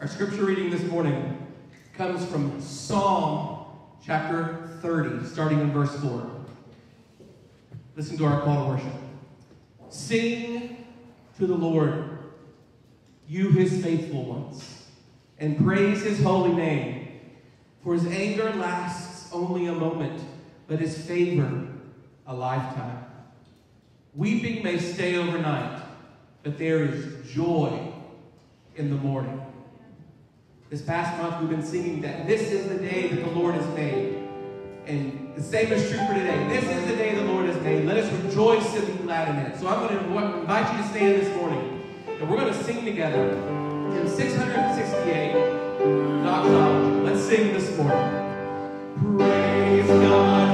Our scripture reading this morning comes from Psalm chapter 30, starting in verse 4. Listen to our call to worship. Sing to the Lord, you his faithful ones, and praise his holy name. For his anger lasts only a moment, but his favor a lifetime. Weeping may stay overnight, but there is joy in the morning. This past month, we've been singing that this is the day that the Lord has made. And the same is true for today. This is the day the Lord has made. Let us rejoice and be glad in it. So I'm going to invite you to stand this morning, and we're going to sing together in 668 doxology. Let's sing this morning. Praise God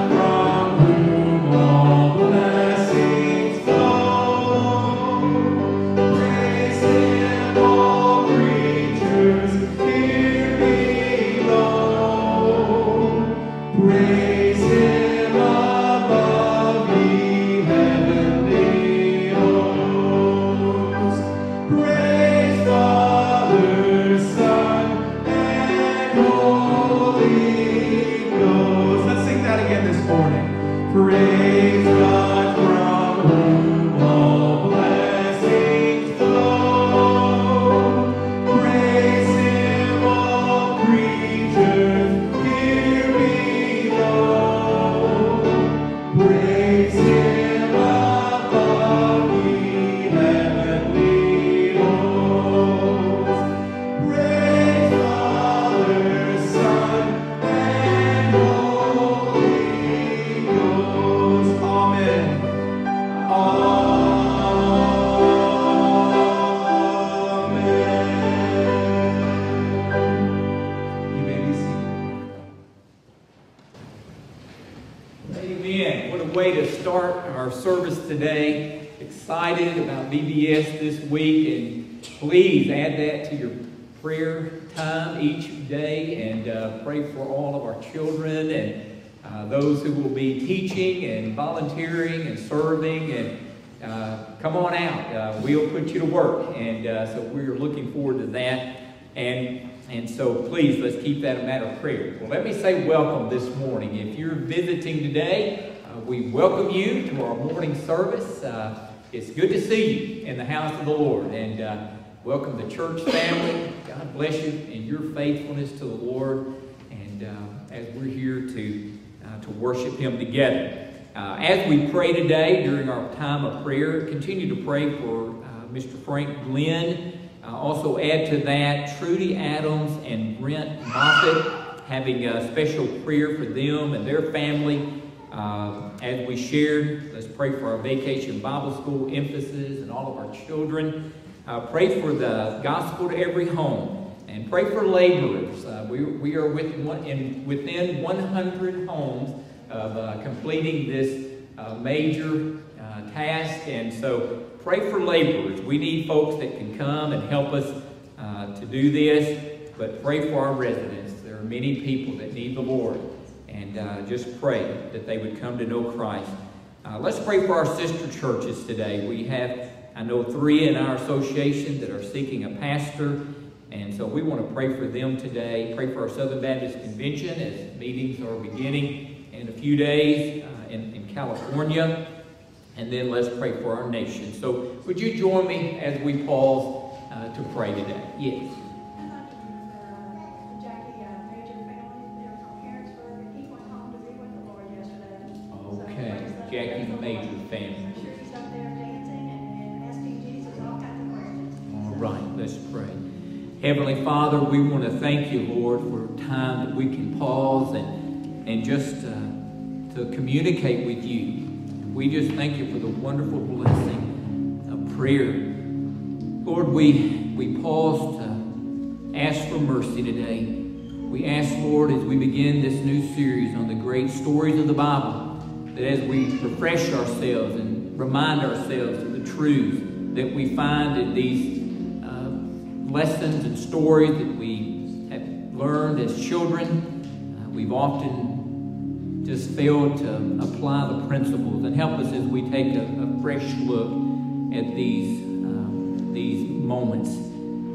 Excited about VBS this week, and please add that to your prayer time each day and uh, pray for all of our children and uh, those who will be teaching and volunteering and serving. And uh, come on out. Uh, we'll put you to work. And uh, so we're looking forward to that. And, and so please, let's keep that a matter of prayer. Well, let me say welcome this morning. If you're visiting today, uh, we welcome you to our morning service. Uh, it's good to see you in the house of the Lord. And uh, welcome the church family. God bless you in your faithfulness to the Lord. And uh, as we're here to, uh, to worship Him together. Uh, as we pray today during our time of prayer, continue to pray for uh, Mr. Frank Glenn. Also add to that Trudy Adams and Brent Moffett, having a special prayer for them and their family. Uh, as we shared, pray for our vacation Bible school emphasis and all of our children. Uh, pray for the gospel to every home and pray for laborers. Uh, we, we are with one, in, within 100 homes of uh, completing this uh, major uh, task, and so pray for laborers. We need folks that can come and help us uh, to do this, but pray for our residents. There are many people that need the Lord, and just pray that they would come to know Christ. Uh, let's pray for our sister churches today. We have, I know, three in our association that are seeking a pastor. And so we want to pray for them today. Pray for our Southern Baptist Convention as meetings are beginning in a few days uh, in, in California. And then let's pray for our nation. So would you join me as we pause uh, to pray today? Yes. Heavenly Father, we want to thank you, Lord, for time that we can pause and, and just uh, to communicate with you. We just thank you for the wonderful blessing of prayer. Lord, we, we pause to ask for mercy today. We ask, Lord, as we begin this new series on the great stories of the Bible, that as we refresh ourselves and remind ourselves of the truths that we find in these lessons and stories that we have learned as children, uh, we've often just failed to apply the principles and help us as we take a, a fresh look at these, um, these moments.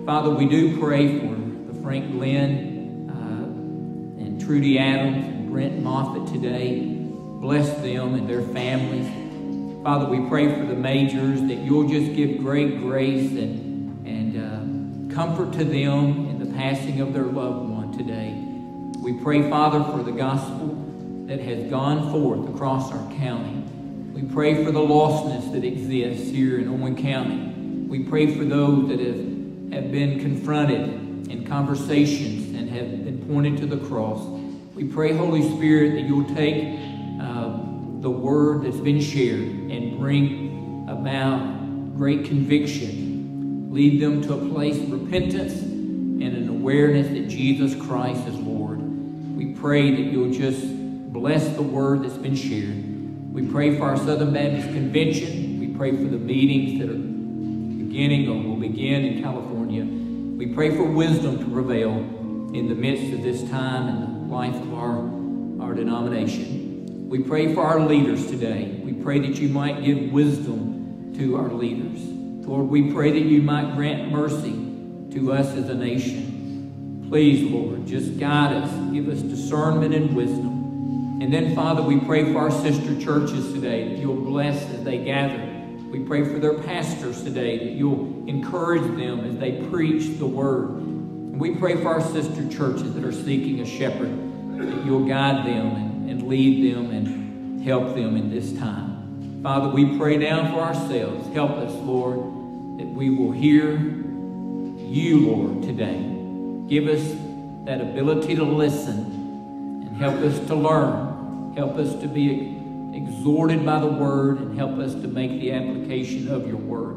Father, we do pray for Frank Glenn uh, and Trudy Adams and Brent Moffat today. Bless them and their families. Father, we pray for the majors that you'll just give great grace and, comfort to them in the passing of their loved one today. We pray, Father, for the gospel that has gone forth across our county. We pray for the lostness that exists here in Owen County. We pray for those that have, have been confronted in conversations and have been pointed to the cross. We pray, Holy Spirit, that you'll take uh, the word that's been shared and bring about great conviction. Lead them to a place of repentance and an awareness that Jesus Christ is Lord. We pray that you'll just bless the word that's been shared. We pray for our Southern Baptist Convention. We pray for the meetings that are beginning or will begin in California. We pray for wisdom to prevail in the midst of this time and the life of our, our denomination. We pray for our leaders today. We pray that you might give wisdom to our leaders. Lord, we pray that you might grant mercy to us as a nation. Please, Lord, just guide us, give us discernment and wisdom. And then, Father, we pray for our sister churches today that you'll bless as they gather. We pray for their pastors today that you'll encourage them as they preach the word. And we pray for our sister churches that are seeking a shepherd, that you'll guide them and, and lead them and help them in this time. Father, we pray now for ourselves. Help us, Lord, that we will hear you, Lord, today. Give us that ability to listen and help us to learn. Help us to be exhorted by the word and help us to make the application of your word.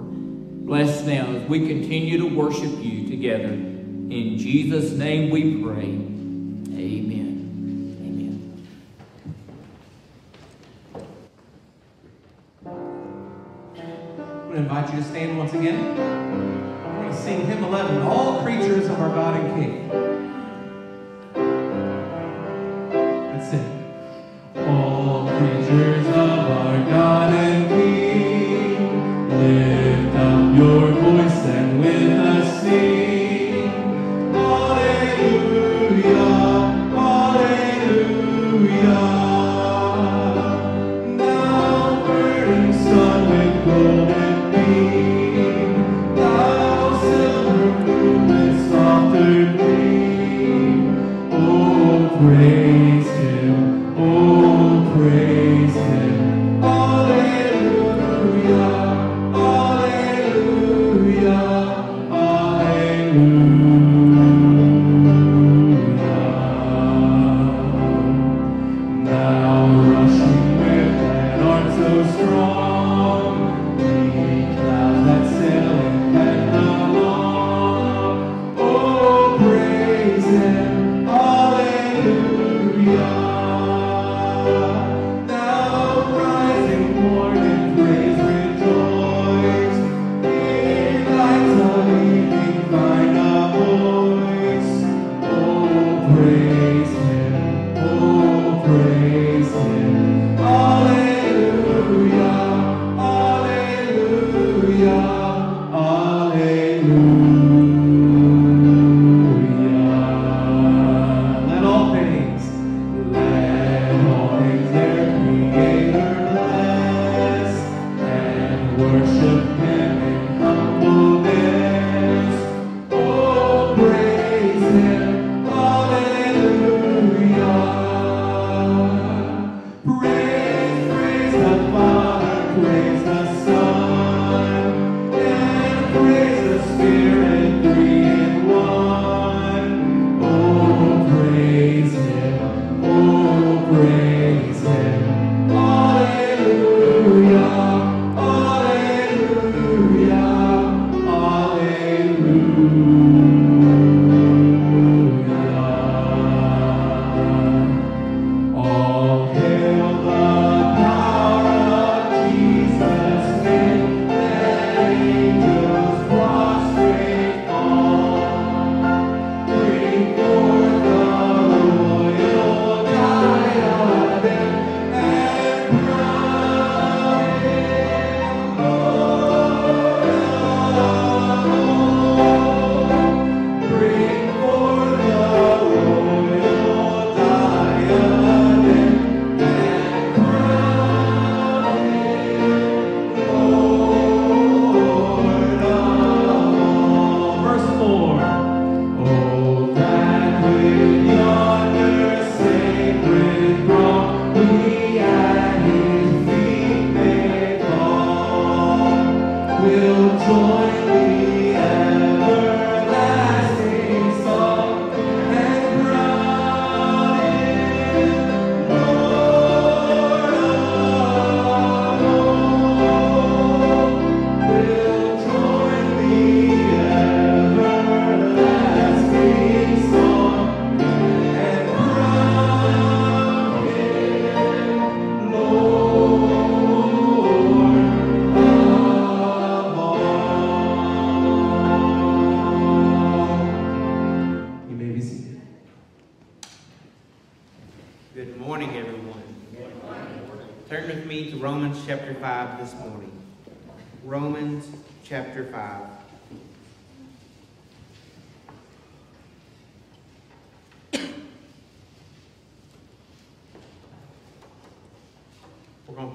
Bless now as we continue to worship you together. In Jesus' name we pray. Invite you to stand once again. We're going to sing hymn 11, All Creatures of Our God and King. That's it. All creatures of our God and King, lift up your voice and with us sing. Alleluia, Alleluia.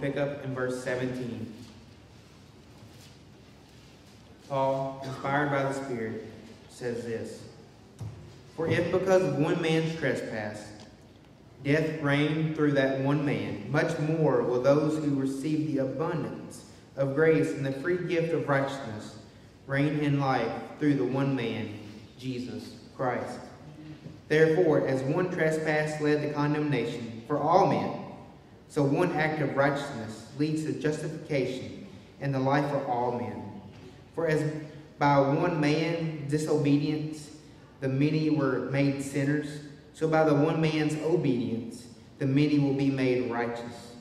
Pick up in verse 17. Paul, inspired by the Spirit, says this For if because of one man's trespass, Death reigned through that one man. Much more will those who receive the abundance of grace and the free gift of righteousness reign in life through the one man, Jesus Christ. Therefore, as one trespass led to condemnation for all men, so one act of righteousness leads to justification and the life for all men. For as by one man disobedience the many were made sinners, so by the one man's obedience the many will be made righteous.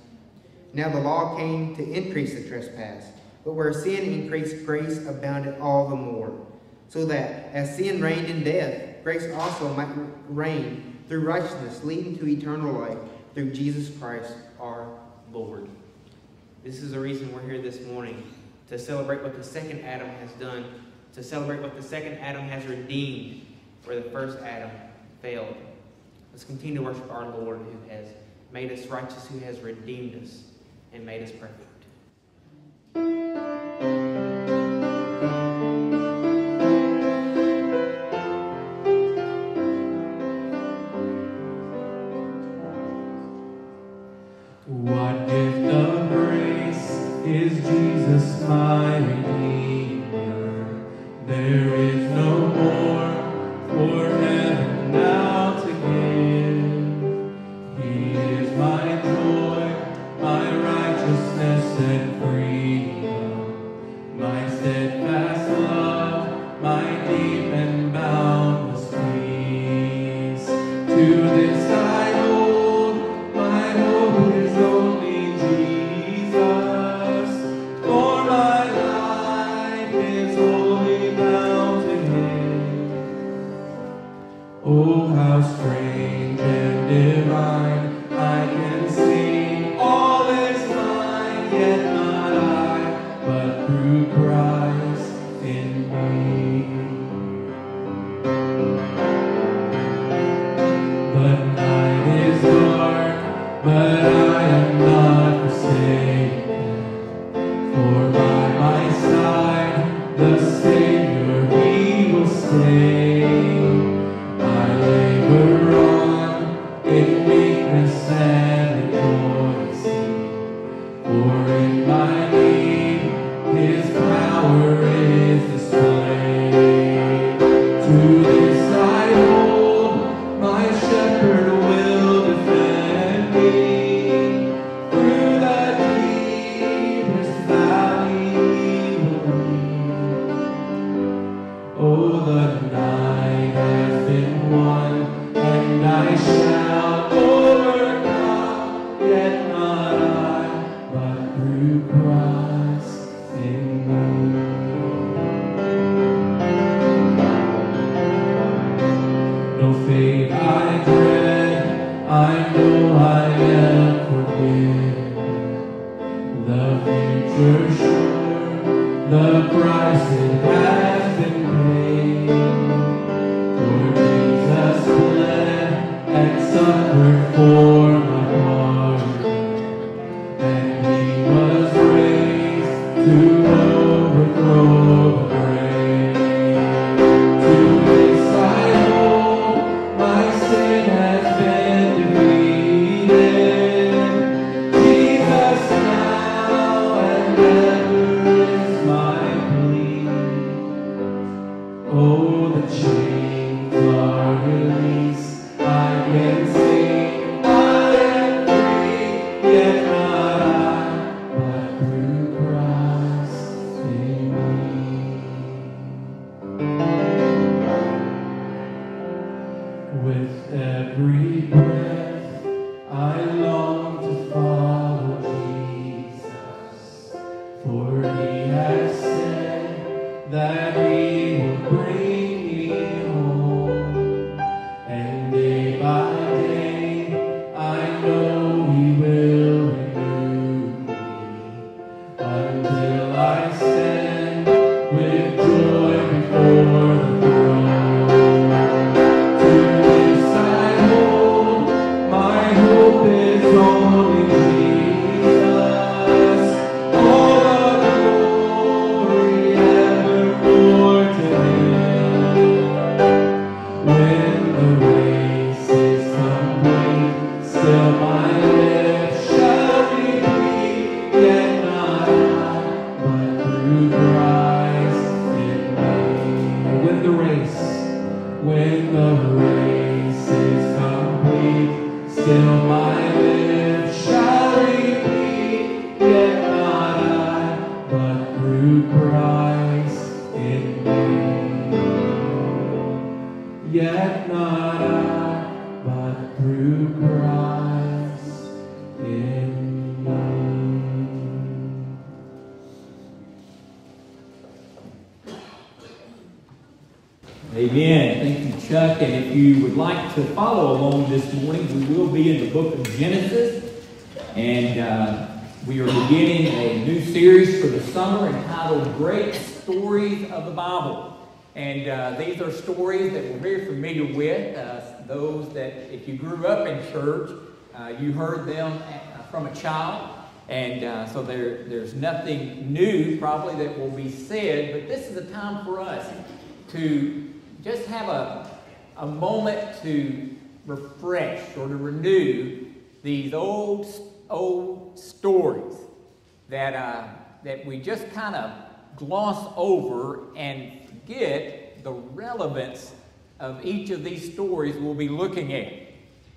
Now the law came to increase the trespass, but where sin increased, grace abounded all the more. So that as sin reigned in death, grace also might reign through righteousness, leading to eternal life through Jesus Christ our Lord. This is the reason we're here this morning to celebrate what the second Adam has done, to celebrate what the second Adam has redeemed, where the first Adam failed. Let's continue to worship our Lord who has made us righteous, who has redeemed us and made us perfect. Amen. Thank you, Chuck. And if you would like to follow along this morning, we will be in the book of Genesis. And uh, we are beginning a new series for the summer entitled Great Stories of the Bible. And uh, these are stories that we're very familiar with. Uh, those that, if you grew up in church, uh, you heard them uh, from a child. And uh, so there, there's nothing new probably that will be said, but this is a time for us to just have a, a moment to refresh or to renew these old, old stories that, uh, that we just kind of gloss over and forget the relevance of each of these stories we'll be looking at.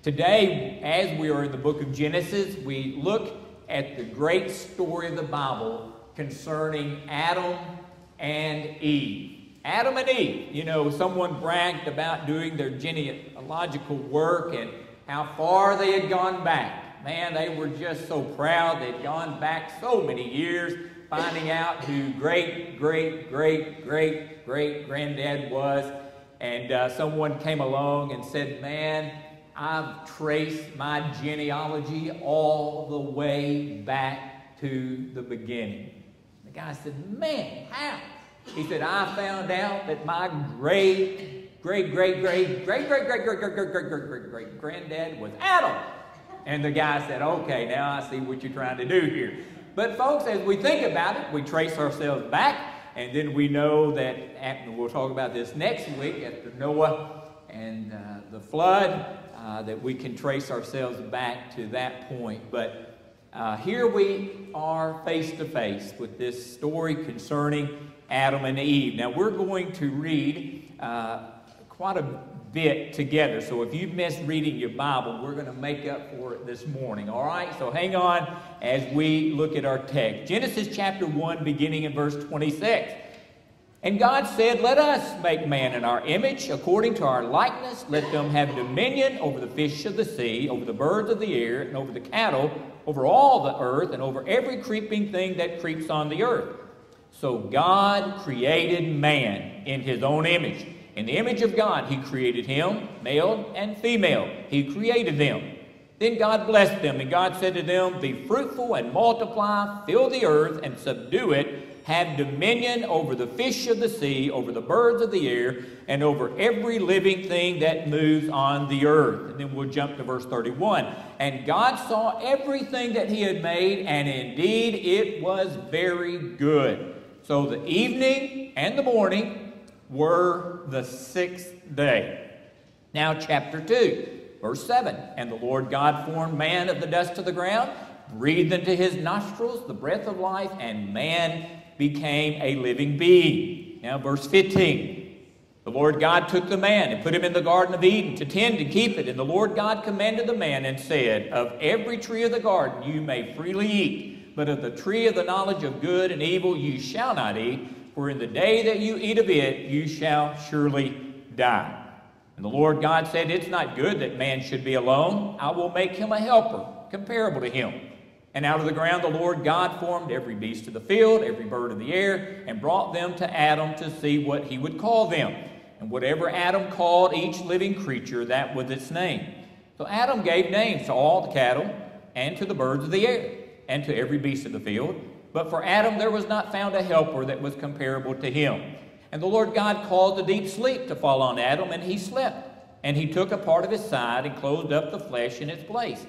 Today, as we are in the book of Genesis, we look at the great story of the Bible concerning Adam and Eve. Adam and Eve, you know, someone bragged about doing their genealogical work and how far they had gone back. Man, they were just so proud. They'd gone back so many years, finding out who great, great, great, great, great granddad was. And uh, someone came along and said, Man, I've traced my genealogy all the way back to the beginning. The guy said, Man, how? He said, I found out that my great, great, great, great, great, great, great, great, great, great, great, great, great, great granddad was Adam. And the guy said, Okay, now I see what you're trying to do here. But, folks, as we think about it, we trace ourselves back, and then we know that, after, we'll talk about this next week after Noah and uh, the flood, uh, that we can trace ourselves back to that point. But uh, here we are face to face with this story concerning Adam and Eve. Now, we're going to read uh, quite a bit together. So, if you've missed reading your Bible, we're going to make up for it this morning. All right? So, hang on as we look at our text. Genesis chapter 1, beginning in verse 26. And God said, Let us make man in our image, according to our likeness. Let them have dominion over the fish of the sea, over the birds of the air, and over the cattle, over all the earth, and over every creeping thing that creeps on the earth. So God created man in his own image. In the image of God, he created him, male and female. He created them. Then God blessed them, and God said to them, Be fruitful and multiply, fill the earth and subdue it have dominion over the fish of the sea, over the birds of the air, and over every living thing that moves on the earth. And then we'll jump to verse 31. And God saw everything that he had made, and indeed it was very good. So the evening and the morning were the sixth day. Now, chapter 2, verse 7. And the Lord God formed man of the dust of the ground, breathed into his nostrils the breath of life, and man became a living being. Now, verse 15. The Lord God took the man and put him in the Garden of Eden to tend and keep it. And the Lord God commanded the man and said, Of every tree of the garden you may freely eat, but of the tree of the knowledge of good and evil you shall not eat, for in the day that you eat of it you shall surely die. And the Lord God said, It's not good that man should be alone. I will make him a helper, comparable to him. And out of the ground the Lord God formed every beast of the field, every bird of the air, and brought them to Adam to see what he would call them. And whatever Adam called each living creature, that was its name. So Adam gave names to all the cattle, and to the birds of the air, and to every beast of the field. But for Adam there was not found a helper that was comparable to him. And the Lord God caused a deep sleep to fall on Adam, and he slept. And he took a part of his side and closed up the flesh in its place.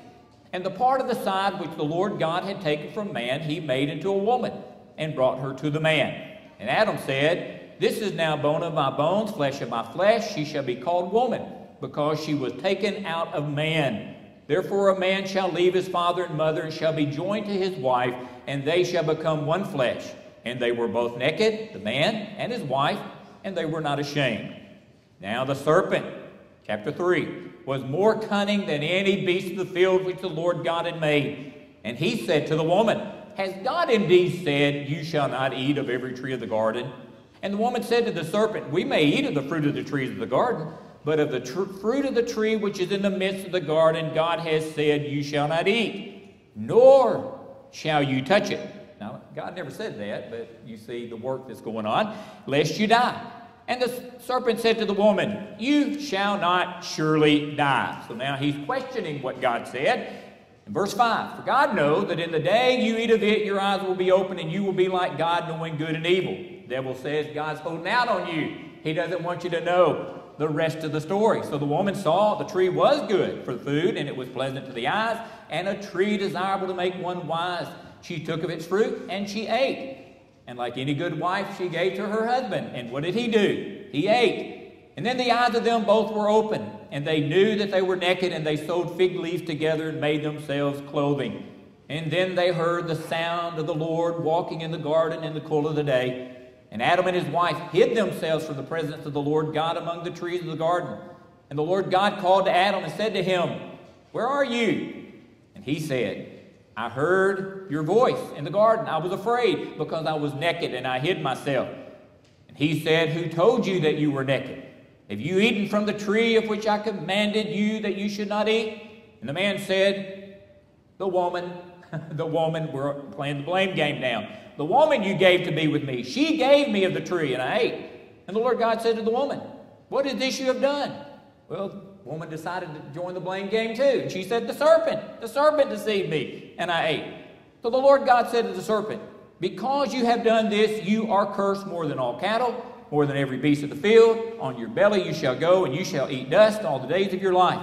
And the part of the side which the Lord God had taken from man, he made into a woman and brought her to the man. And Adam said, This is now bone of my bones, flesh of my flesh. She shall be called woman, because she was taken out of man. Therefore, a man shall leave his father and mother and shall be joined to his wife, and they shall become one flesh. And they were both naked, the man and his wife, and they were not ashamed. Now the serpent, chapter 3 was more cunning than any beast of the field which the Lord God had made. And he said to the woman, Has God indeed said, You shall not eat of every tree of the garden? And the woman said to the serpent, We may eat of the fruit of the trees of the garden, but of the tr- fruit of the tree which is in the midst of the garden, God has said, You shall not eat, nor shall you touch it. Now, God never said that, but you see the work that's going on, lest you die. And the serpent said to the woman, You shall not surely die. So now he's questioning what God said. In verse 5, For God knows that in the day you eat of it, your eyes will be open, and you will be like God, knowing good and evil. The devil says God's holding out on you. He doesn't want you to know the rest of the story. So the woman saw the tree was good for food, and it was pleasant to the eyes, and a tree desirable to make one wise. She took of its fruit, and she ate. And like any good wife, she gave to her husband. And what did he do? He ate. And then the eyes of them both were open, and they knew that they were naked, and they sewed fig leaves together and made themselves clothing. And then they heard the sound of the Lord walking in the garden in the cool of the day. And Adam and his wife hid themselves from the presence of the Lord God among the trees of the garden. And the Lord God called to Adam and said to him, Where are you? And he said, I heard your voice in the garden. I was afraid because I was naked and I hid myself. And he said, Who told you that you were naked? Have you eaten from the tree of which I commanded you that you should not eat? And the man said, The woman, the woman, we're playing the blame game now. The woman you gave to be with me, she gave me of the tree and I ate. And the Lord God said to the woman, What is this you have done? Well, the woman decided to join the blame game too. She said, The serpent, the serpent deceived me, and I ate. So the Lord God said to the serpent, Because you have done this, you are cursed more than all cattle, more than every beast of the field. On your belly you shall go, and you shall eat dust all the days of your life.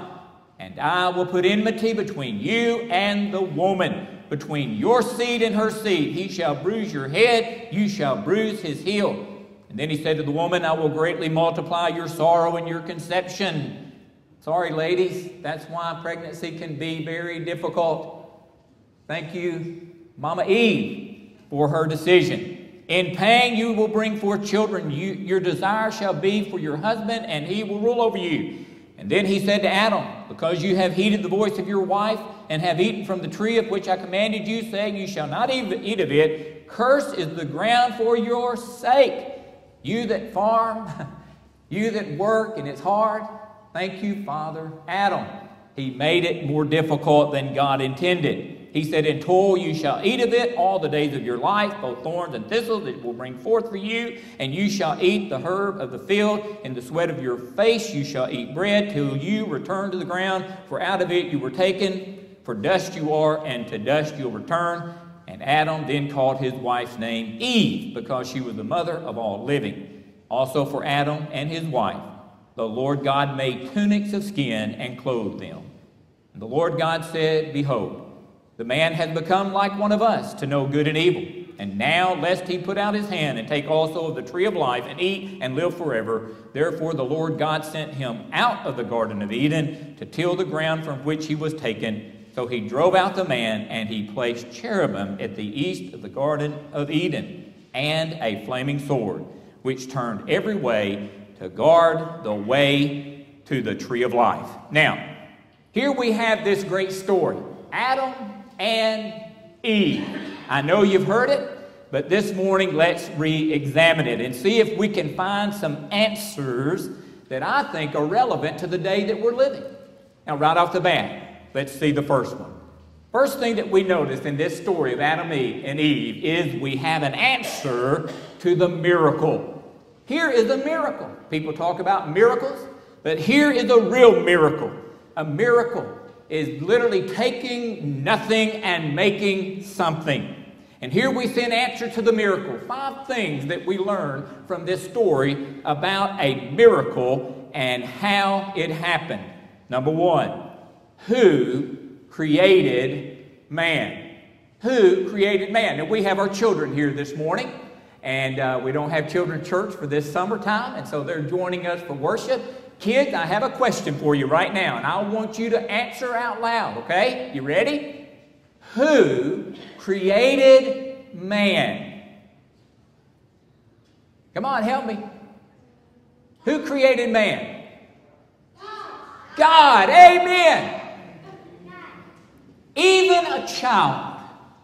And I will put enmity between you and the woman, between your seed and her seed. He shall bruise your head, you shall bruise his heel. And then he said to the woman, I will greatly multiply your sorrow and your conception. Sorry, ladies, that's why pregnancy can be very difficult. Thank you, Mama Eve, for her decision. In pain you will bring forth children. You, your desire shall be for your husband, and he will rule over you. And then he said to Adam, Because you have heeded the voice of your wife, and have eaten from the tree of which I commanded you, saying, You shall not eat of it, cursed is the ground for your sake. You that farm, you that work, and it's hard, Thank you, Father. Adam, he made it more difficult than God intended. He said, In toil you shall eat of it all the days of your life, both thorns and thistles it will bring forth for you, and you shall eat the herb of the field. In the sweat of your face you shall eat bread till you return to the ground, for out of it you were taken. For dust you are, and to dust you'll return. And Adam then called his wife's name Eve, because she was the mother of all living. Also for Adam and his wife the Lord God made tunics of skin and clothed them. And the Lord God said, Behold, the man has become like one of us to know good and evil. And now, lest he put out his hand and take also of the tree of life and eat and live forever, therefore the Lord God sent him out of the Garden of Eden to till the ground from which he was taken. So he drove out the man, and he placed cherubim at the east of the Garden of Eden, and a flaming sword, which turned every way to guard the way to the tree of life. Now, here we have this great story Adam and Eve. I know you've heard it, but this morning let's re examine it and see if we can find some answers that I think are relevant to the day that we're living. Now, right off the bat, let's see the first one. First thing that we notice in this story of Adam and Eve is we have an answer to the miracle. Here is a miracle. People talk about miracles, but here is a real miracle. A miracle is literally taking nothing and making something. And here we see an answer to the miracle. Five things that we learn from this story about a miracle and how it happened. Number one, who created man? Who created man? And we have our children here this morning, and uh, we don't have children's church for this summertime, and so they're joining us for worship. Kids, I have a question for you right now, and I want you to answer out loud, okay? You ready? Who created man? Come on, help me. Who created man? God. Amen. Even a child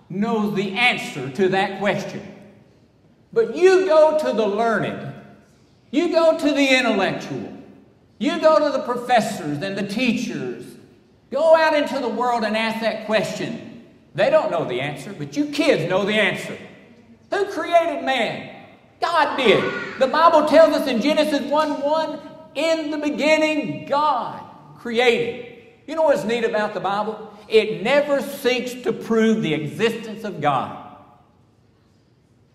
knows the answer to that question. But you go to the learned, you go to the intellectual, you go to the professors and the teachers, go out into the world and ask that question. They don't know the answer, but you kids know the answer. Who created man? God did. The Bible tells us in Genesis 1 1, in the beginning, God created. You know what's neat about the Bible? It never seeks to prove the existence of God.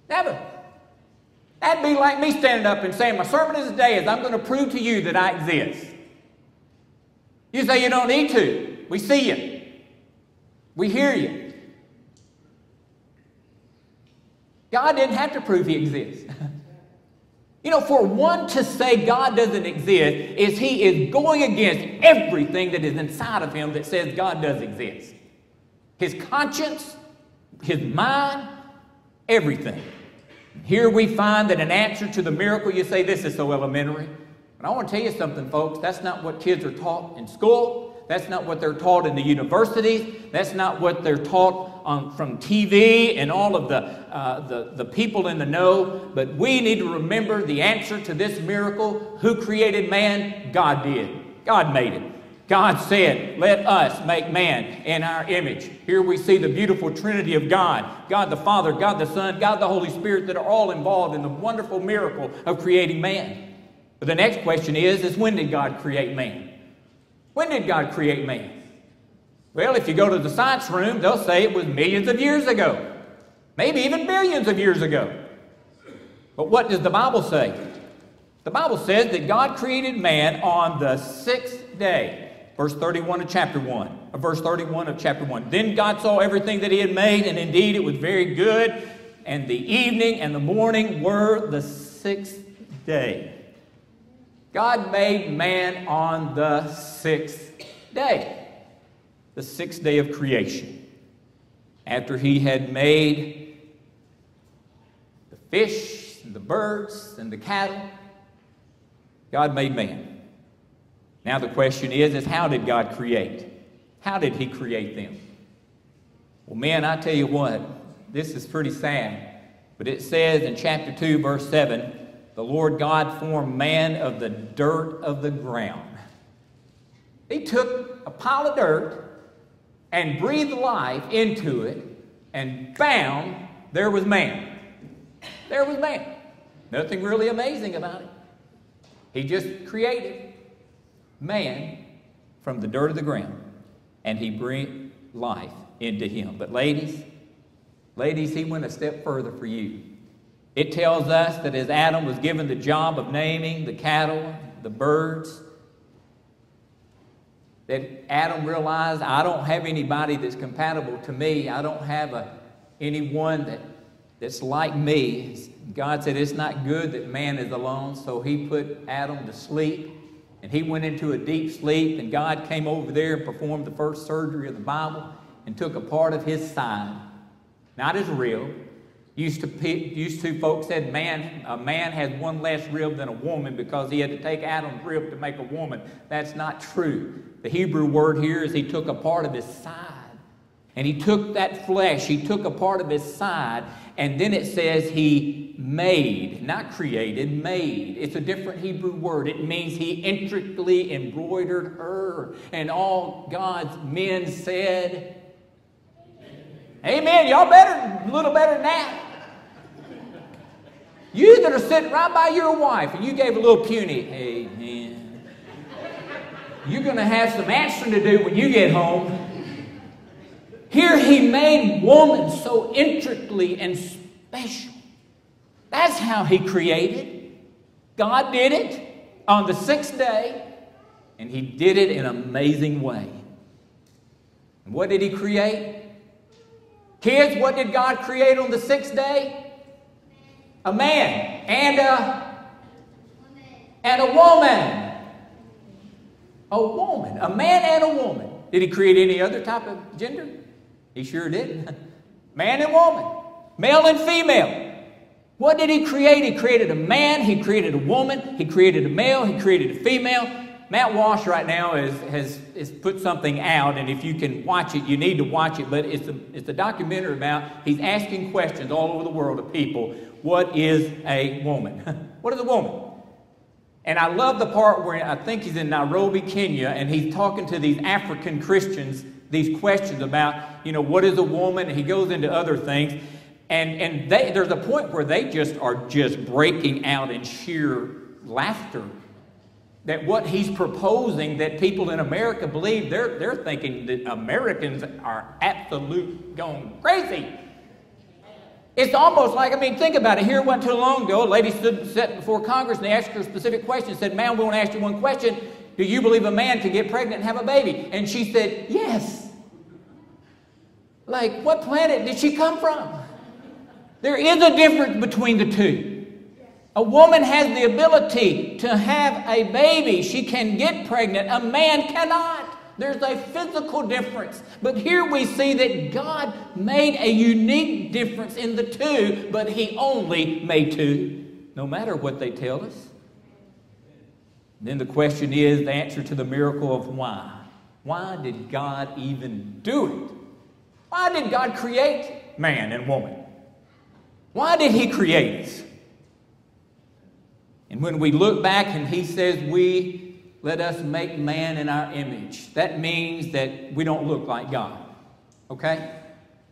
Never. That'd be like me standing up and saying, My sermon of the day is I'm going to prove to you that I exist. You say you don't need to. We see you, we hear you. God didn't have to prove He exists. you know, for one to say God doesn't exist is He is going against everything that is inside of Him that says God does exist. His conscience, His mind, everything. Here we find that an answer to the miracle, you say, this is so elementary. But I want to tell you something, folks. That's not what kids are taught in school. That's not what they're taught in the universities. That's not what they're taught from TV and all of the, uh, the, the people in the know. But we need to remember the answer to this miracle. Who created man? God did. God made it. God said, Let us make man in our image. Here we see the beautiful Trinity of God God the Father, God the Son, God the Holy Spirit that are all involved in the wonderful miracle of creating man. But the next question is, is when did God create man? When did God create man? Well, if you go to the science room, they'll say it was millions of years ago, maybe even billions of years ago. But what does the Bible say? The Bible says that God created man on the sixth day. Verse 31 of chapter 1. Uh, verse 31 of chapter 1. Then God saw everything that he had made, and indeed it was very good. And the evening and the morning were the sixth day. God made man on the sixth day, the sixth day of creation. After he had made the fish, and the birds, and the cattle, God made man. Now the question is, is how did God create? How did he create them? Well, men, I tell you what, this is pretty sad. But it says in chapter 2, verse 7, the Lord God formed man of the dirt of the ground. He took a pile of dirt and breathed life into it, and bam, there was man. There was man. Nothing really amazing about it. He just created man from the dirt of the ground, and he breathed life into him. But, ladies, ladies, he went a step further for you. It tells us that as Adam was given the job of naming the cattle, the birds, that Adam realized, I don't have anybody that's compatible to me. I don't have a, anyone that, that's like me. God said, It's not good that man is alone, so he put Adam to sleep. And he went into a deep sleep, and God came over there and performed the first surgery of the Bible and took a part of his side. Not as real, Used to, used to folks said man, a man has one less rib than a woman because he had to take Adam's rib to make a woman. That's not true. The Hebrew word here is he took a part of his side. And he took that flesh, he took a part of his side, and then it says he made, not created, made. It's a different Hebrew word. It means he intricately embroidered her. And all God's men said, Amen. Y'all better, a little better than that. You that are sitting right by your wife and you gave a little puny, amen. You're going to have some answering to do when you get home. Here he made woman so intricately and special. That's how he created. God did it on the sixth day, and he did it in an amazing way. And what did he create? Kids, what did God create on the sixth day? A man and a and a woman. A woman, a man and a woman. Did he create any other type of gender? He sure did. Man and woman, male and female. What did he create? He created a man, he created a woman, he created a male, he created a female. Matt Walsh right now is, has, has put something out, and if you can watch it, you need to watch it. But it's a, it's a documentary about he's asking questions all over the world of people. What is a woman? what is a woman? And I love the part where I think he's in Nairobi, Kenya, and he's talking to these African Christians these questions about, you know, what is a woman? He goes into other things. And, and they, there's a point where they just are just breaking out in sheer laughter. That what he's proposing, that people in America believe, they're, they're thinking that Americans are absolute going crazy. It's almost like, I mean, think about it. Here it wasn't too long ago, a lady stood sat before Congress and they asked her a specific question. Said, Ma'am, we want to ask you one question. Do you believe a man can get pregnant and have a baby? And she said, Yes. Like, what planet did she come from? There is a difference between the two. A woman has the ability to have a baby, she can get pregnant. A man cannot. There's a physical difference. But here we see that God made a unique difference in the two, but He only made two, no matter what they tell us. Then the question is the answer to the miracle of why. Why did God even do it? Why did God create man and woman? Why did He create us? And when we look back and He says, We let us make man in our image, that means that we don't look like God. Okay?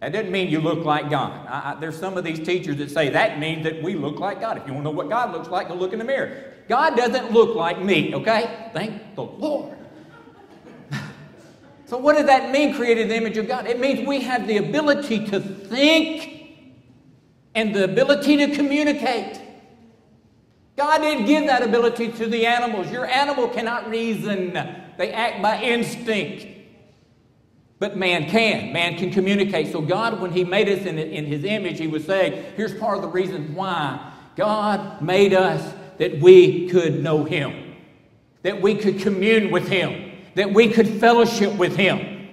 That doesn't mean you look like God. I, I, there's some of these teachers that say that means that we look like God. If you want to know what God looks like, go look in the mirror. God doesn't look like me, okay? Thank the Lord. so, what does that mean, created in the image of God? It means we have the ability to think and the ability to communicate. God didn't give that ability to the animals. Your animal cannot reason, they act by instinct. But man can. Man can communicate. So, God, when He made us in, in His image, He was saying, here's part of the reason why God made us that we could know Him, that we could commune with Him, that we could fellowship with Him.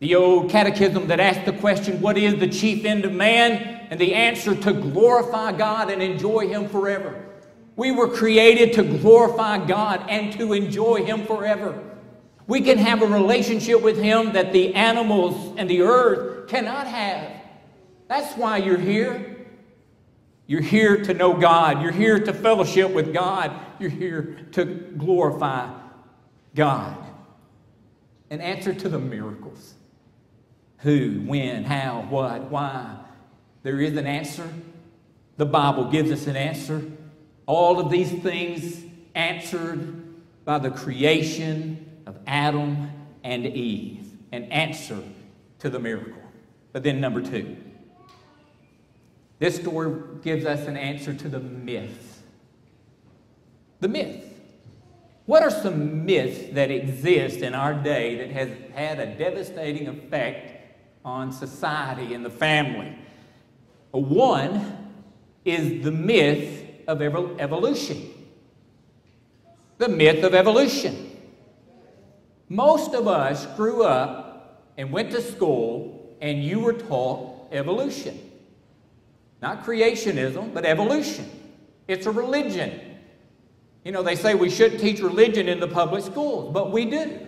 The old catechism that asked the question, What is the chief end of man? And the answer to glorify God and enjoy Him forever. We were created to glorify God and to enjoy Him forever. We can have a relationship with Him that the animals and the earth cannot have. That's why you're here. You're here to know God. You're here to fellowship with God. You're here to glorify God. An answer to the miracles who, when, how, what, why. There is an answer. The Bible gives us an answer. All of these things answered by the creation of Adam and Eve. An answer to the miracle. But then, number two, this story gives us an answer to the myth. The myth. What are some myths that exist in our day that has had a devastating effect on society and the family? One is the myth of evolution. The myth of evolution. Most of us grew up and went to school, and you were taught evolution. Not creationism, but evolution. It's a religion. You know, they say we shouldn't teach religion in the public schools, but we do.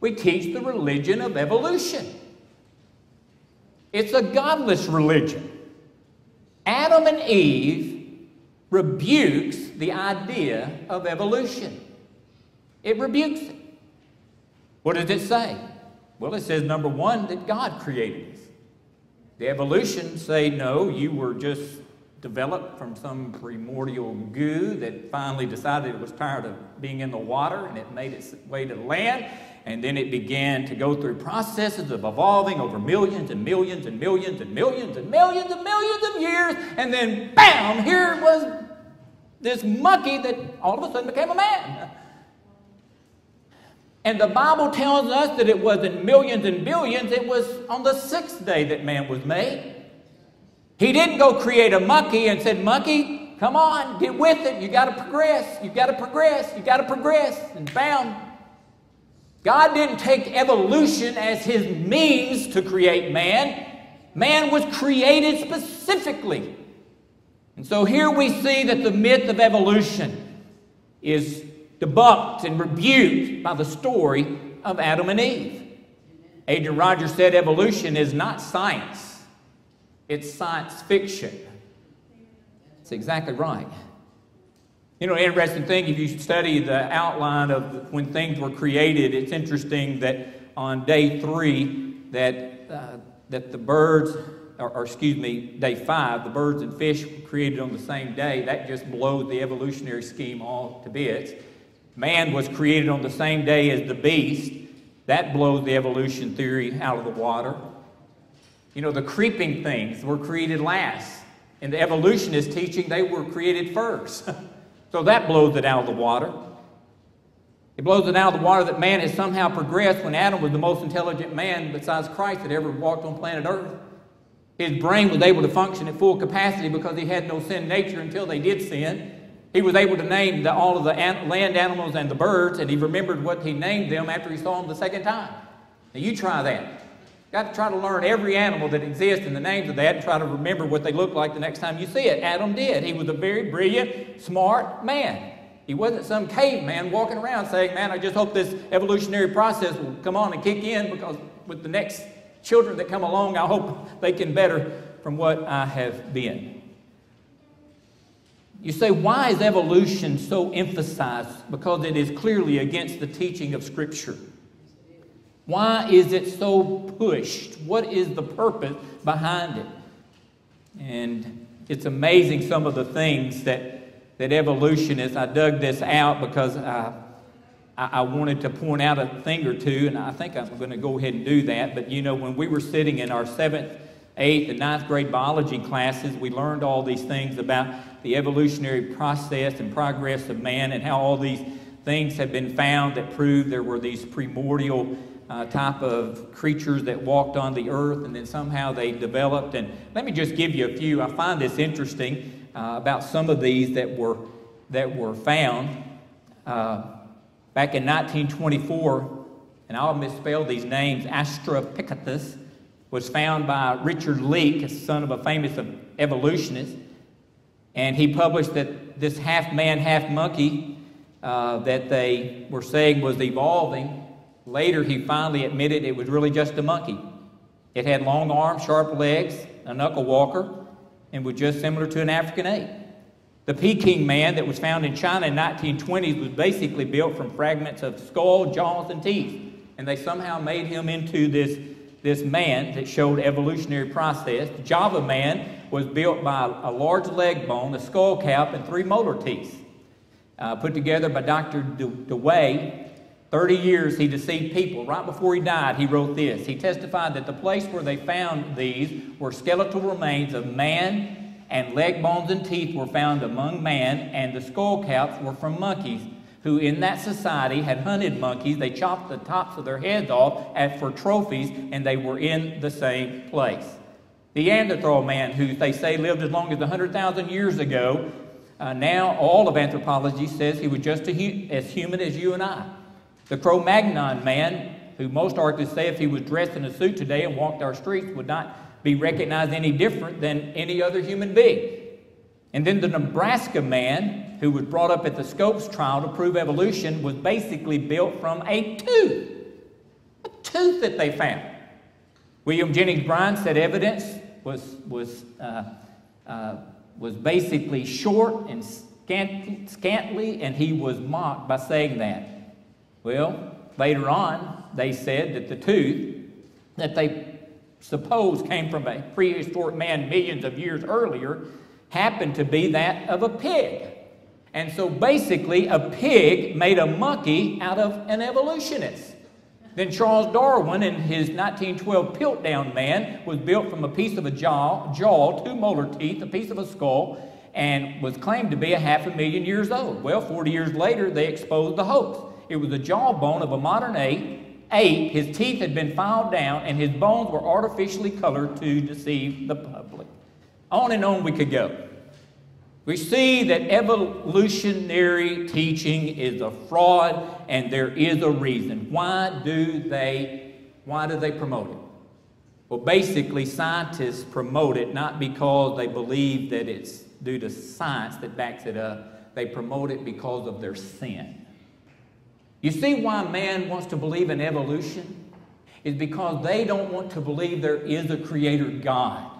We teach the religion of evolution. It's a godless religion. Adam and Eve rebukes the idea of evolution. It rebukes it. What does it say? Well, it says number one, that God created us. The evolution say, no, you were just developed from some primordial goo that finally decided it was tired of being in the water and it made its way to land. And then it began to go through processes of evolving over millions and millions and millions and millions and millions and millions of years. And then, bam, here was this monkey that all of a sudden became a man. And the Bible tells us that it wasn't millions and billions, it was on the sixth day that man was made. He didn't go create a monkey and said, Monkey, come on, get with it. You got to progress. You got to progress. You got to progress. And bam. God didn't take evolution as his means to create man. Man was created specifically. And so here we see that the myth of evolution is debunked and rebuked by the story of Adam and Eve. Adrian Rogers said evolution is not science, it's science fiction. That's exactly right. You know, interesting thing, if you study the outline of when things were created, it's interesting that on day three, that, uh, that the birds, or, or, excuse me, day five, the birds and fish were created on the same day. That just blows the evolutionary scheme all to bits. Man was created on the same day as the beast. That blows the evolution theory out of the water. You know, the creeping things were created last. And the evolutionist teaching, they were created first. so that blows it out of the water. It blows it out of the water that man has somehow progressed when Adam was the most intelligent man besides Christ that ever walked on planet Earth. His brain was able to function at full capacity because he had no sin nature until they did sin. He was able to name the, all of the an, land animals and the birds, and he remembered what he named them after he saw them the second time. Now, you try that. You Got to try to learn every animal that exists and the names of that and try to remember what they look like the next time you see it. Adam did. He was a very brilliant, smart man. He wasn't some caveman walking around saying, Man, I just hope this evolutionary process will come on and kick in because with the next children that come along, I hope they can better from what I have been. You say, why is evolution so emphasized? Because it is clearly against the teaching of Scripture. Why is it so pushed? What is the purpose behind it? And it's amazing some of the things that, that evolution is. I dug this out because I, I wanted to point out a thing or two, and I think I'm going to go ahead and do that. But you know, when we were sitting in our seventh, eighth, and ninth grade biology classes, we learned all these things about the evolutionary process and progress of man and how all these things have been found that prove there were these primordial uh, type of creatures that walked on the earth and then somehow they developed. And let me just give you a few. I find this interesting uh, about some of these that were, that were found. Uh, back in 1924, and I'll misspell these names, Australopithecus was found by Richard Leakey, son of a famous evolutionist. And he published that this half man, half monkey uh, that they were saying was evolving, later he finally admitted it was really just a monkey. It had long arms, sharp legs, a knuckle walker, and was just similar to an African ape. The Peking man that was found in China in 1920s was basically built from fragments of skull, jaws, and teeth. And they somehow made him into this, this man that showed evolutionary process. The Java man was built by a large leg bone, a skull cap, and three molar teeth. Uh, put together by Dr. DeWay. 30 years he deceived people. Right before he died, he wrote this. He testified that the place where they found these were skeletal remains of man, and leg bones and teeth were found among man, and the skull caps were from monkeys who in that society had hunted monkeys. They chopped the tops of their heads off for trophies, and they were in the same place. The Neanderthal man, who they say lived as long as 100,000 years ago, uh, now all of anthropology says he was just hu- as human as you and I. The Cro Magnon man, who most artists say if he was dressed in a suit today and walked our streets would not be recognized any different than any other human being. And then the Nebraska man, who was brought up at the Scopes trial to prove evolution, was basically built from a tooth. A tooth that they found. William Jennings Bryan said evidence was, was, uh, uh, was basically short and scant, scantly, and he was mocked by saying that. Well, later on, they said that the tooth that they suppose came from a prehistoric man millions of years earlier happened to be that of a pig. And so basically, a pig made a monkey out of an evolutionist. Then Charles Darwin, in his 1912 Piltdown Man, was built from a piece of a jaw, jaw, two molar teeth, a piece of a skull, and was claimed to be a half a million years old. Well, 40 years later, they exposed the hoax. It was the jawbone of a modern ape. Ape, his teeth had been filed down, and his bones were artificially colored to deceive the public. On and on we could go. We see that evolutionary teaching is a fraud and there is a reason. Why do they why do they promote it? Well, basically scientists promote it not because they believe that it's due to science that backs it up. They promote it because of their sin. You see why man wants to believe in evolution? Is because they don't want to believe there is a creator God.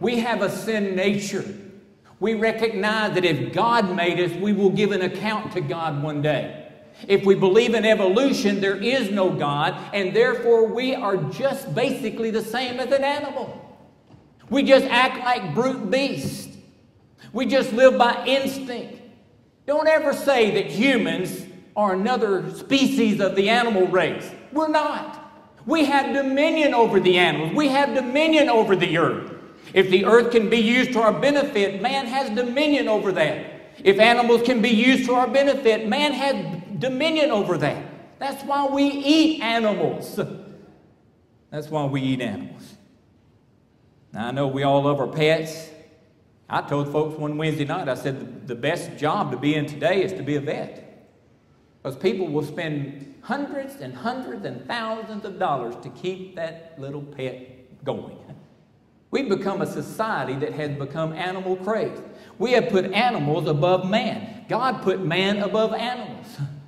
We have a sin nature. We recognize that if God made us, we will give an account to God one day. If we believe in evolution, there is no God, and therefore we are just basically the same as an animal. We just act like brute beasts. We just live by instinct. Don't ever say that humans are another species of the animal race. We're not. We have dominion over the animals, we have dominion over the earth. If the earth can be used to our benefit, man has dominion over that. If animals can be used to our benefit, man has dominion over that. That's why we eat animals. That's why we eat animals. Now, I know we all love our pets. I told folks one Wednesday night, I said, the best job to be in today is to be a vet. Because people will spend hundreds and hundreds and thousands of dollars to keep that little pet going. We've become a society that has become animal crazed. We have put animals above man. God put man above animals.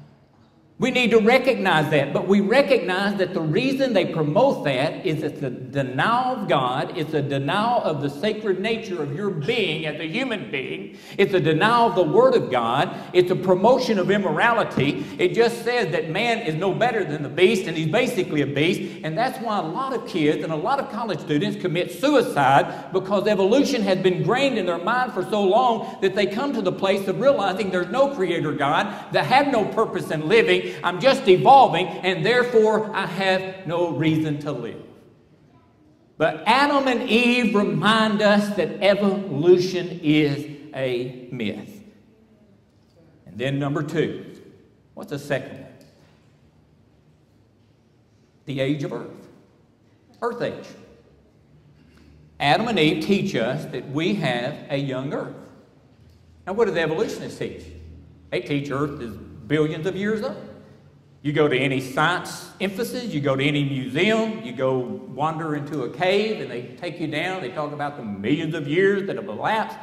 We need to recognize that, but we recognize that the reason they promote that is it's a denial of God, it's a denial of the sacred nature of your being as a human being, it's a denial of the Word of God, it's a promotion of immorality. It just says that man is no better than the beast and he's basically a beast, and that's why a lot of kids and a lot of college students commit suicide because evolution has been ingrained in their mind for so long that they come to the place of realizing there's no creator God, they have no purpose in living I'm just evolving, and therefore I have no reason to live. But Adam and Eve remind us that evolution is a myth. And then, number two, what's the second one? The age of earth, earth age. Adam and Eve teach us that we have a young earth. Now, what do the evolutionists teach? They teach earth is billions of years old. You go to any science emphasis, you go to any museum, you go wander into a cave and they take you down, they talk about the millions of years that have elapsed.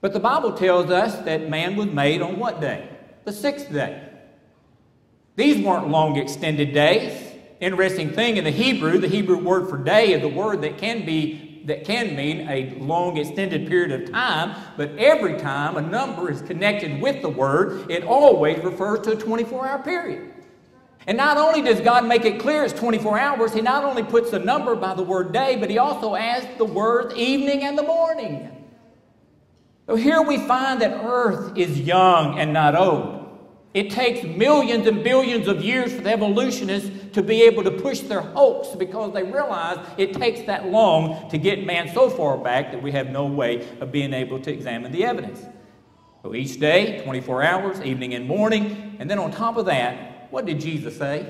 But the Bible tells us that man was made on what day? The sixth day. These weren't long extended days. Interesting thing in the Hebrew, the Hebrew word for day is a word that can be that can mean a long extended period of time, but every time a number is connected with the word, it always refers to a 24 hour period. And not only does God make it clear it's 24 hours, He not only puts a number by the word day, but He also adds the words evening and the morning. So here we find that earth is young and not old. It takes millions and billions of years for the evolutionists to be able to push their hoax because they realize it takes that long to get man so far back that we have no way of being able to examine the evidence. So each day, 24 hours, evening and morning, and then on top of that, what did Jesus say?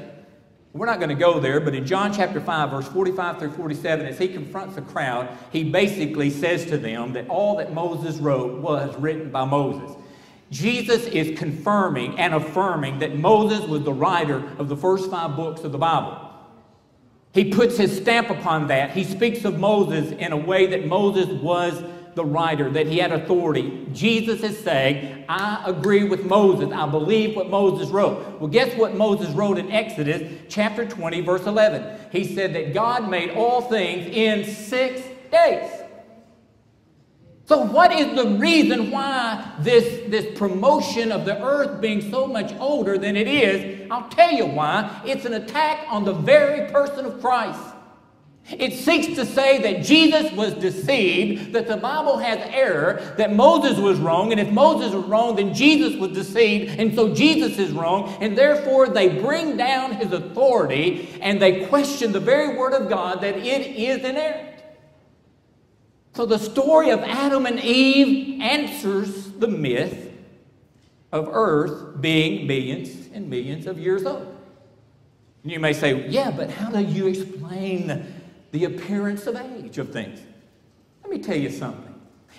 We're not going to go there, but in John chapter 5, verse 45 through 47, as he confronts the crowd, he basically says to them that all that Moses wrote was written by Moses. Jesus is confirming and affirming that Moses was the writer of the first five books of the Bible. He puts his stamp upon that. He speaks of Moses in a way that Moses was the writer, that he had authority. Jesus is saying, I agree with Moses. I believe what Moses wrote. Well, guess what Moses wrote in Exodus chapter 20, verse 11? He said that God made all things in six days. So, what is the reason why this, this promotion of the earth being so much older than it is? I'll tell you why. It's an attack on the very person of Christ. It seeks to say that Jesus was deceived, that the Bible has error, that Moses was wrong, and if Moses was wrong, then Jesus was deceived, and so Jesus is wrong, and therefore they bring down his authority and they question the very word of God that it is inerrant. So the story of Adam and Eve answers the myth of earth being millions and millions of years old. And you may say, yeah, but how do you explain the appearance of age of things. Let me tell you something.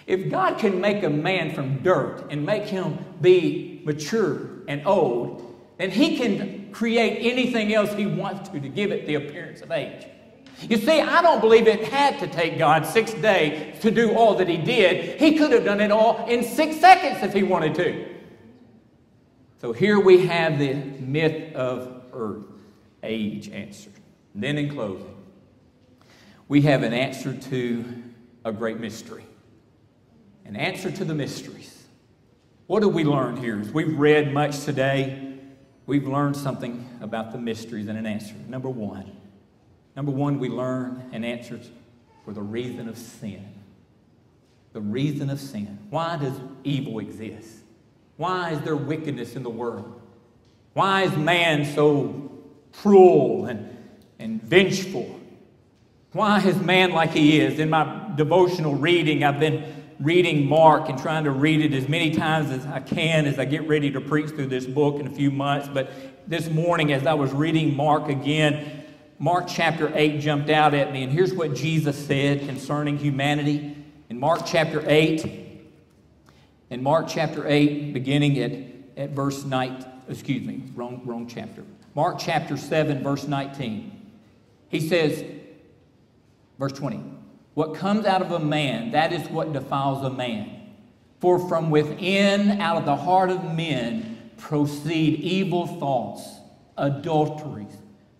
If God can make a man from dirt and make him be mature and old, then he can create anything else he wants to to give it the appearance of age. You see, I don't believe it had to take God six days to do all that he did. He could have done it all in six seconds if he wanted to. So here we have the myth of earth age answered. Then in closing, we have an answer to a great mystery. An answer to the mysteries. What have we learned here? We've read much today, we've learned something about the mysteries and an answer. Number one. Number one, we learn an answer for the reason of sin. The reason of sin. Why does evil exist? Why is there wickedness in the world? Why is man so cruel and, and vengeful? Why is man like he is? In my devotional reading, I've been reading Mark and trying to read it as many times as I can as I get ready to preach through this book in a few months. But this morning, as I was reading Mark again, Mark chapter 8 jumped out at me, and here's what Jesus said concerning humanity. In Mark chapter 8, in Mark chapter 8, beginning at, at verse 9, excuse me, wrong, wrong chapter. Mark chapter 7, verse 19. He says, Verse 20. What comes out of a man, that is what defiles a man. For from within, out of the heart of men, proceed evil thoughts, adulteries,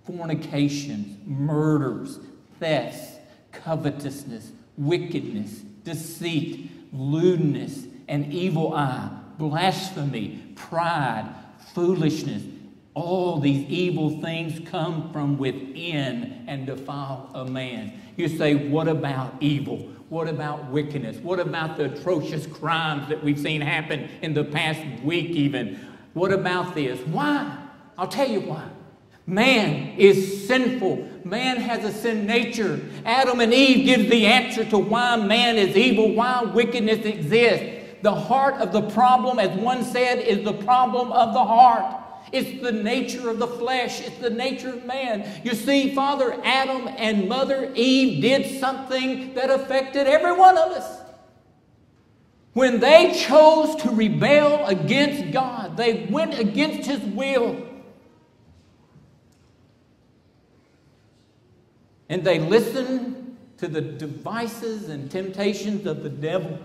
fornications, murders, thefts, covetousness, wickedness, deceit, lewdness, an evil eye, blasphemy, pride, foolishness. All these evil things come from within and defile a man. You say, what about evil? What about wickedness? What about the atrocious crimes that we've seen happen in the past week, even? What about this? Why? I'll tell you why. Man is sinful. Man has a sin nature. Adam and Eve give the answer to why man is evil, why wickedness exists. The heart of the problem, as one said, is the problem of the heart. It's the nature of the flesh. It's the nature of man. You see, Father Adam and Mother Eve did something that affected every one of us. When they chose to rebel against God, they went against His will. And they listened to the devices and temptations of the devil.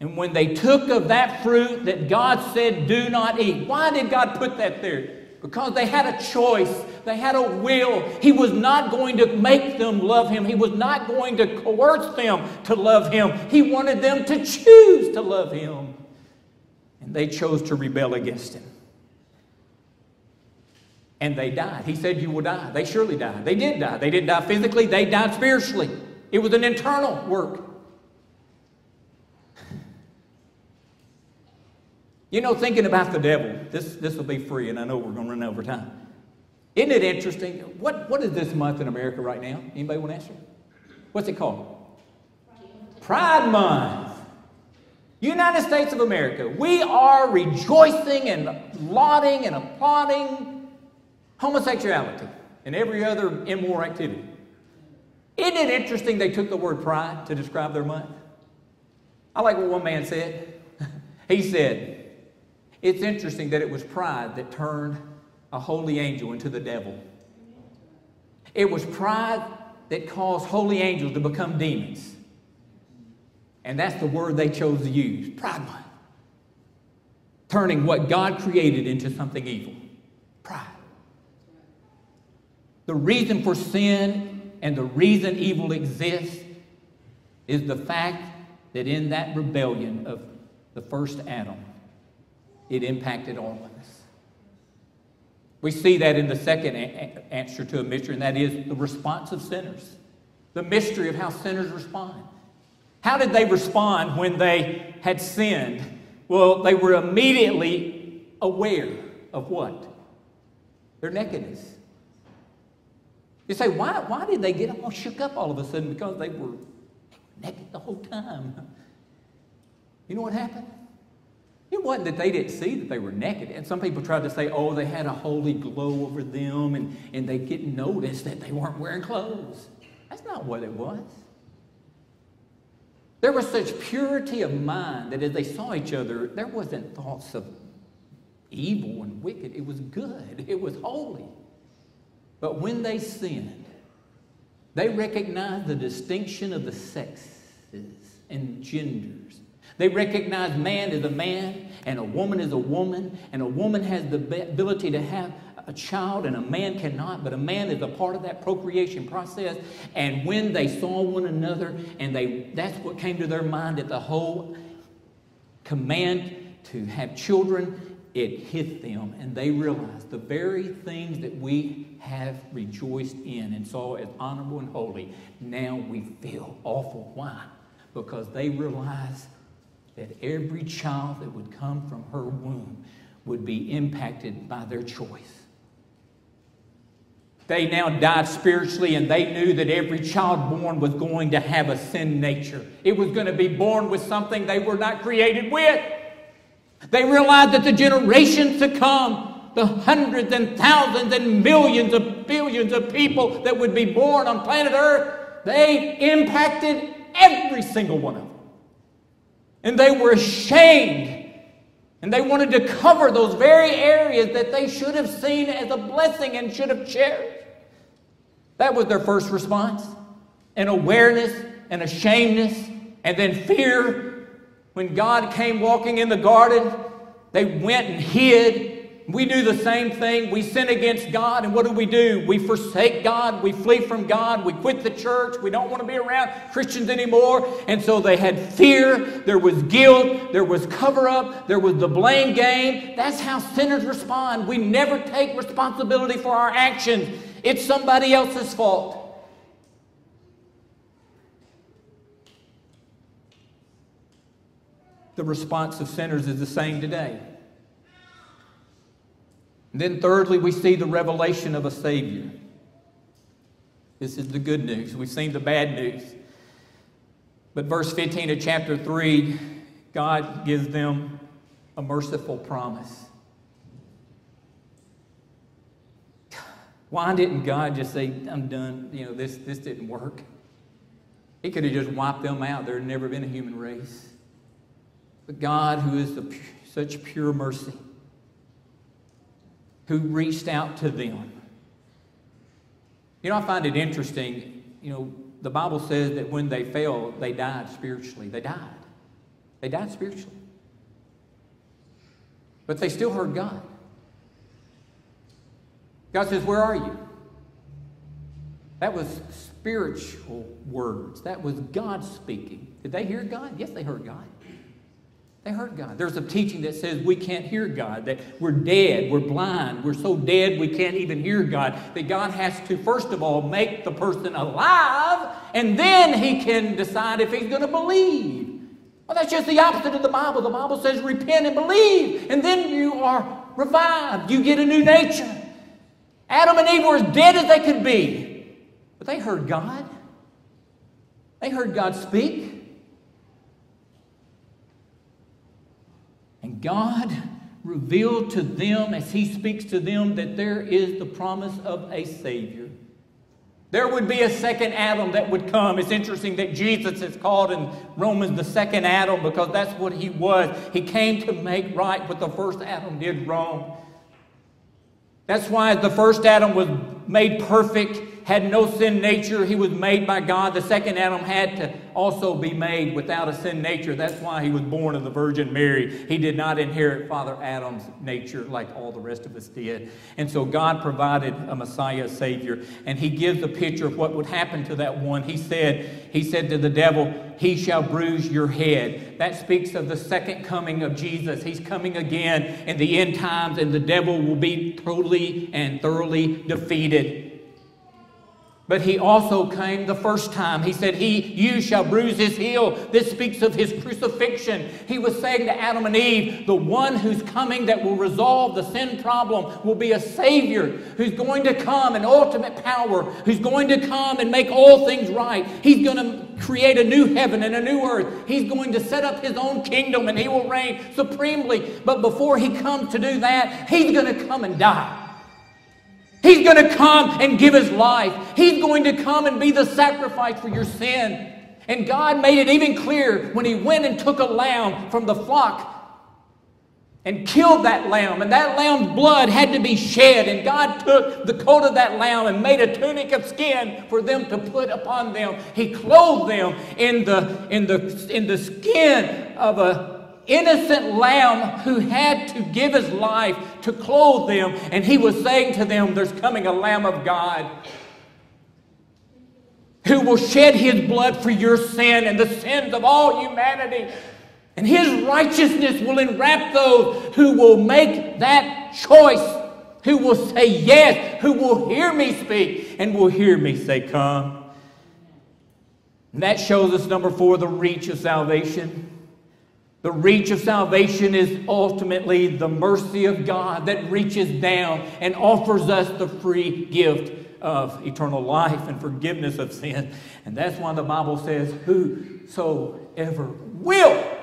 And when they took of that fruit that God said, do not eat, why did God put that there? Because they had a choice, they had a will. He was not going to make them love Him, He was not going to coerce them to love Him. He wanted them to choose to love Him. And they chose to rebel against Him. And they died. He said, You will die. They surely died. They did die. They didn't die physically, they died spiritually. It was an internal work. You know, thinking about the devil, this, this will be free, and I know we're going to run over time. Isn't it interesting? What, what is this month in America right now? Anybody want to answer? What's it called? Pride Month. United States of America. We are rejoicing and lauding and applauding homosexuality and every other immoral activity. Isn't it interesting they took the word pride to describe their month? I like what one man said. he said, it's interesting that it was pride that turned a holy angel into the devil. It was pride that caused holy angels to become demons. And that's the word they chose to use pride. Month. Turning what God created into something evil. Pride. The reason for sin and the reason evil exists is the fact that in that rebellion of the first Adam, it impacted all of us. We see that in the second answer to a mystery, and that is the response of sinners. The mystery of how sinners respond. How did they respond when they had sinned? Well, they were immediately aware of what? Their nakedness. You say, why, why did they get all shook up all of a sudden? Because they were naked the whole time. You know what happened? It wasn't that they didn't see that they were naked. And some people tried to say, oh, they had a holy glow over them and, and they didn't notice that they weren't wearing clothes. That's not what it was. There was such purity of mind that as they saw each other, there wasn't thoughts of evil and wicked. It was good, it was holy. But when they sinned, they recognized the distinction of the sexes and genders. They recognized man as a man and a woman as a woman, and a woman has the ability to have a child and a man cannot, but a man is a part of that procreation process. And when they saw one another, and they that's what came to their mind that the whole command to have children, it hit them, and they realized the very things that we have rejoiced in and saw as honorable and holy, now we feel awful. Why? Because they realized that every child that would come from her womb would be impacted by their choice. They now died spiritually, and they knew that every child born was going to have a sin nature. It was going to be born with something they were not created with. They realized that the generations to come, the hundreds and thousands and millions of billions of people that would be born on planet Earth, they impacted every single one of them. And they were ashamed. And they wanted to cover those very areas that they should have seen as a blessing and should have cherished. That was their first response an awareness and a shameness, and then fear. When God came walking in the garden, they went and hid. We do the same thing. We sin against God, and what do we do? We forsake God. We flee from God. We quit the church. We don't want to be around Christians anymore. And so they had fear. There was guilt. There was cover up. There was the blame game. That's how sinners respond. We never take responsibility for our actions. It's somebody else's fault. The response of sinners is the same today. And then, thirdly, we see the revelation of a Savior. This is the good news. We've seen the bad news. But verse 15 of chapter 3, God gives them a merciful promise. Why didn't God just say, I'm done? You know, this, this didn't work. He could have just wiped them out. There had never been a human race. But God, who is the, such pure mercy, who reached out to them. You know, I find it interesting. You know, the Bible says that when they fell, they died spiritually. They died. They died spiritually. But they still heard God. God says, Where are you? That was spiritual words. That was God speaking. Did they hear God? Yes, they heard God. They heard God. There's a teaching that says we can't hear God, that we're dead, we're blind, we're so dead we can't even hear God. That God has to, first of all, make the person alive, and then he can decide if he's going to believe. Well, that's just the opposite of the Bible. The Bible says repent and believe, and then you are revived. You get a new nature. Adam and Eve were as dead as they could be. But they heard God. They heard God speak. And God revealed to them as He speaks to them that there is the promise of a Savior. There would be a second Adam that would come. It's interesting that Jesus is called in Romans the second Adam because that's what he was. He came to make right what the first Adam did wrong. That's why the first Adam was made perfect. Had no sin nature. He was made by God. The second Adam had to also be made without a sin nature. That's why he was born of the Virgin Mary. He did not inherit Father Adam's nature like all the rest of us did. And so God provided a Messiah, a Savior. And he gives a picture of what would happen to that one. He said, he said to the devil, He shall bruise your head. That speaks of the second coming of Jesus. He's coming again in the end times, and the devil will be totally and thoroughly defeated. But he also came the first time. He said, He, you shall bruise his heel. This speaks of his crucifixion. He was saying to Adam and Eve, the one who's coming that will resolve the sin problem will be a Savior who's going to come in ultimate power, who's going to come and make all things right. He's going to create a new heaven and a new earth. He's going to set up his own kingdom and he will reign supremely. But before he comes to do that, he's going to come and die. He's going to come and give his life. He's going to come and be the sacrifice for your sin. And God made it even clear when he went and took a lamb from the flock and killed that lamb. And that lamb's blood had to be shed. And God took the coat of that lamb and made a tunic of skin for them to put upon them. He clothed them in the, in the, in the skin of a innocent lamb who had to give his life to clothe them. And he was saying to them, There's coming a Lamb of God who will shed his blood for your sin and the sins of all humanity. And his righteousness will enwrap those who will make that choice, who will say yes, who will hear me speak, and will hear me say, Come. And that shows us, number four, the reach of salvation. The reach of salvation is ultimately the mercy of God that reaches down and offers us the free gift of eternal life and forgiveness of sin. And that's why the Bible says, Whosoever will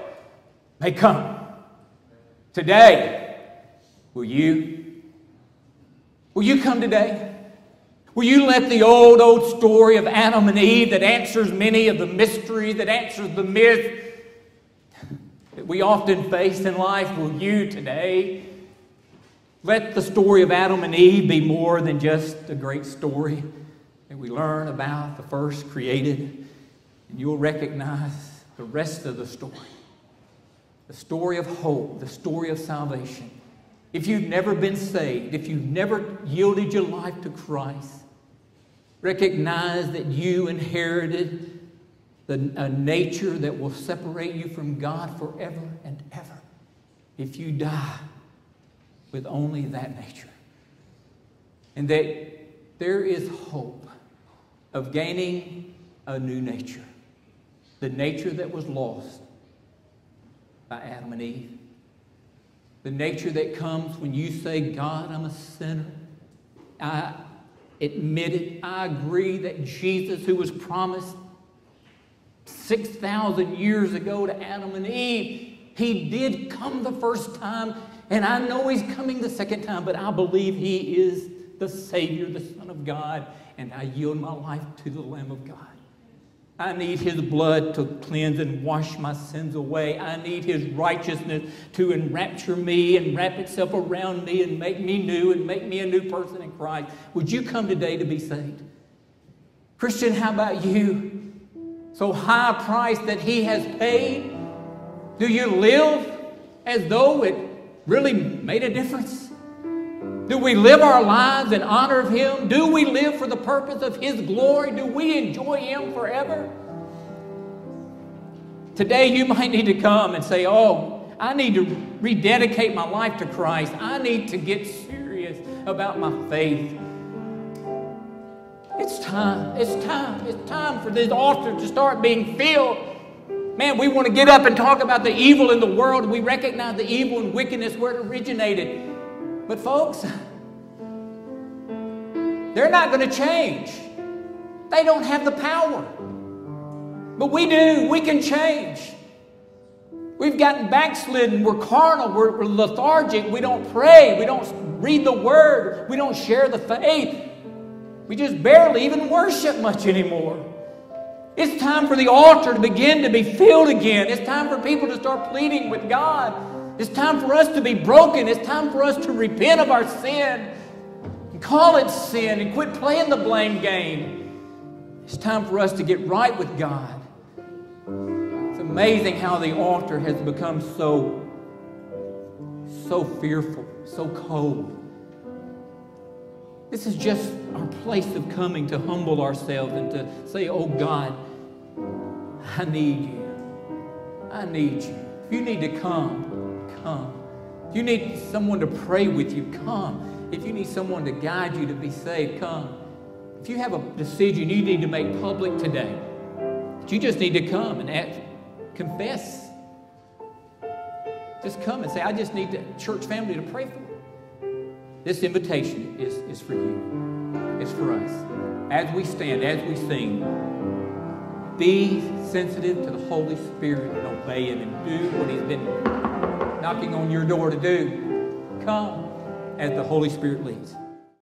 may come. Today, will you? Will you come today? Will you let the old, old story of Adam and Eve that answers many of the mysteries, that answers the myths, that we often face in life, will you today let the story of Adam and Eve be more than just a great story that we learn about the first created, and you'll recognize the rest of the story. The story of hope, the story of salvation. If you've never been saved, if you've never yielded your life to Christ, recognize that you inherited the, a nature that will separate you from God forever and ever if you die with only that nature. And that there is hope of gaining a new nature, the nature that was lost by Adam and Eve. The nature that comes when you say, God, I'm a sinner. I admit it. I agree that Jesus, who was promised 6,000 years ago to Adam and Eve. He did come the first time, and I know He's coming the second time, but I believe He is the Savior, the Son of God, and I yield my life to the Lamb of God. I need His blood to cleanse and wash my sins away. I need His righteousness to enrapture me and wrap itself around me and make me new and make me a new person in Christ. Would you come today to be saved? Christian, how about you? So high a price that He has paid? Do you live as though it really made a difference? Do we live our lives in honor of Him? Do we live for the purpose of His glory? Do we enjoy Him forever? Today, you might need to come and say, Oh, I need to rededicate my life to Christ. I need to get serious about my faith. It's time. It's time. It's time for this altar to start being filled. Man, we want to get up and talk about the evil in the world. We recognize the evil and wickedness where it originated. But, folks, they're not going to change. They don't have the power. But we do. We can change. We've gotten backslidden. We're carnal. We're, we're lethargic. We don't pray. We don't read the word. We don't share the faith. We just barely even worship much anymore. It's time for the altar to begin to be filled again. It's time for people to start pleading with God. It's time for us to be broken. It's time for us to repent of our sin and call it sin and quit playing the blame game. It's time for us to get right with God. It's amazing how the altar has become so, so fearful, so cold. This is just our place of coming to humble ourselves and to say, Oh God, I need you. I need you. If you need to come, come. If you need someone to pray with you, come. If you need someone to guide you to be saved, come. If you have a decision you need to make public today, you just need to come and act, confess. Just come and say, I just need the church family to pray for. This invitation is, is for you. It's for us. As we stand, as we sing, be sensitive to the Holy Spirit and obey Him and do what He's been knocking on your door to do. Come as the Holy Spirit leads.